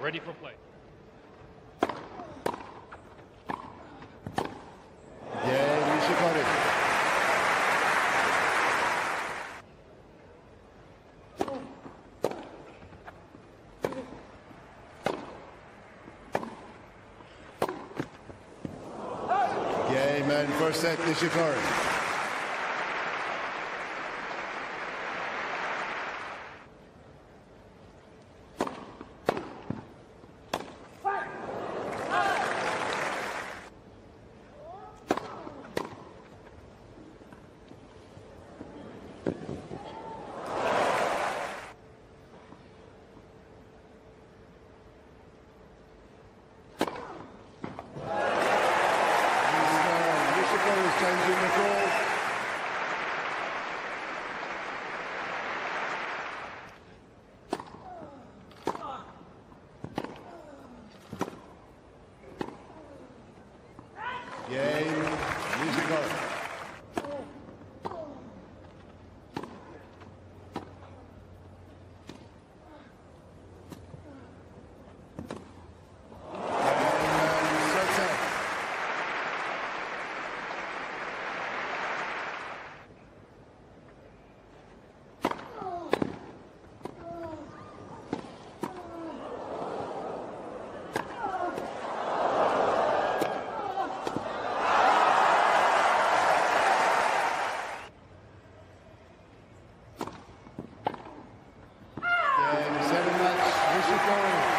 Ready for play. Game and first set Nishikori. Game Nishikori. And set set. Game seven